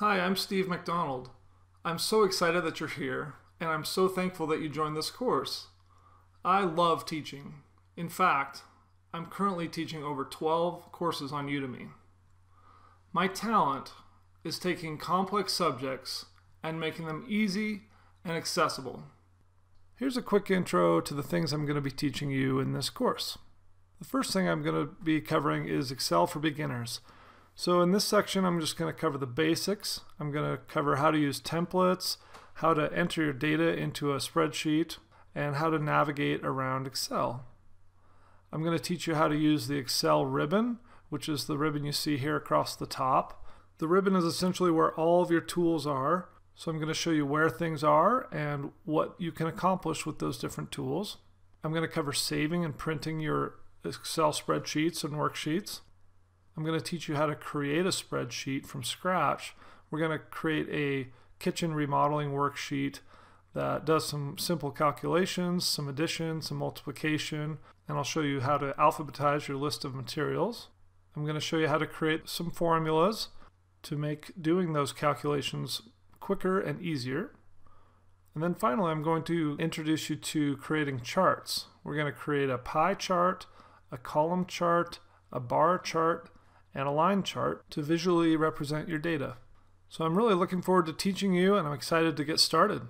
Hi, I'm Steve McDonald. I'm so excited that you're here, and I'm so thankful that you joined this course. I love teaching. In fact, I'm currently teaching over 12 courses on Udemy. My talent is taking complex subjects and making them easy and accessible. Here's a quick intro to the things I'm going to be teaching you in this course. The first thing I'm going to be covering is Excel for beginners. So in this section, I'm just going to cover the basics. I'm going to cover how to use templates, how to enter your data into a spreadsheet, and how to navigate around Excel. I'm going to teach you how to use the Excel ribbon, which is the ribbon you see here across the top. The ribbon is essentially where all of your tools are. So I'm going to show you where things are and what you can accomplish with those different tools. I'm going to cover saving and printing your Excel spreadsheets and worksheets. I'm going to teach you how to create a spreadsheet from scratch. We're going to create a kitchen remodeling worksheet that does some simple calculations, some addition, some multiplication, and I'll show you how to alphabetize your list of materials. I'm going to show you how to create some formulas to make doing those calculations quicker and easier. And then finally, I'm going to introduce you to creating charts. We're going to create a pie chart, a column chart, a bar chart, and a line chart to visually represent your data. So I'm really looking forward to teaching you and I'm excited to get started.